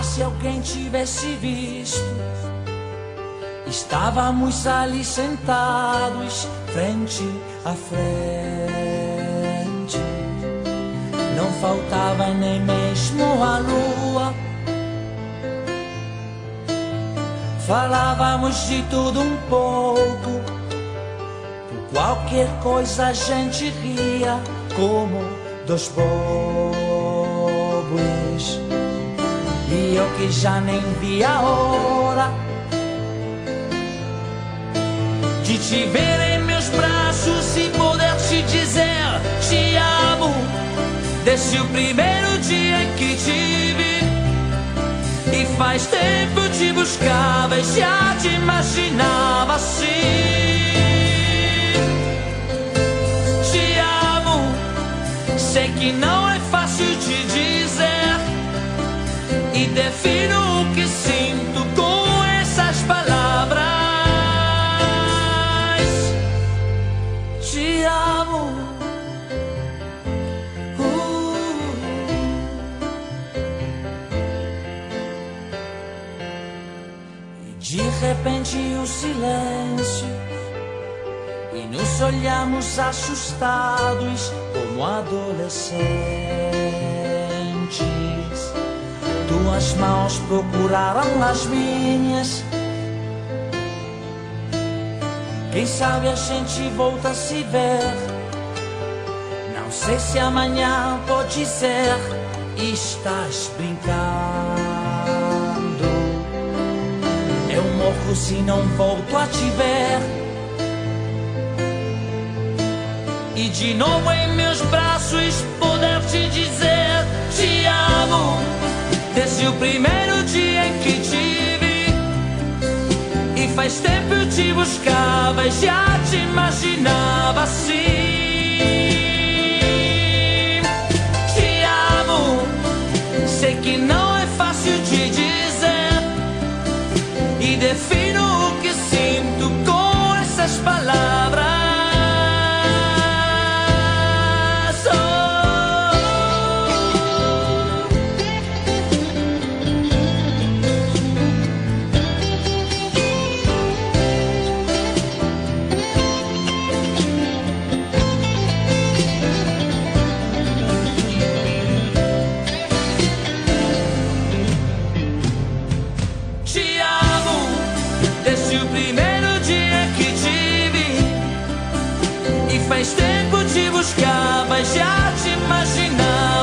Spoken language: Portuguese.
Ah, se alguém tivesse visto, estávamos ali sentados, frente a frente. Não faltava nem mesmo a lua. Falávamos de tudo um pouco. Por qualquer coisa a gente ria como dos bobos. E eu que já nem vi a hora de te ver em meus braços e poder te dizer te amo. Desde o primeiro dia em que te vi. E faz tempo te buscava e já te imaginava assim. E defino o que sinto com essas palavras. Te amo. Uh. E de repente o silêncio e nos olhamos assustados como adolescentes. Tuas mãos procuraram as minhas. Quem sabe a gente volta a se ver. Não sei se amanhã pode ser. Estás brincando. Eu morro se não volto a te ver. E de novo em meus braços poder faz tempo eu te buscava e já te imaginava assim. Te amo, sei que não é fácil de dizer. E defino o que sinto com essas palavras. Primeiro dia que te vi. E faz tempo te buscava, já te imaginava.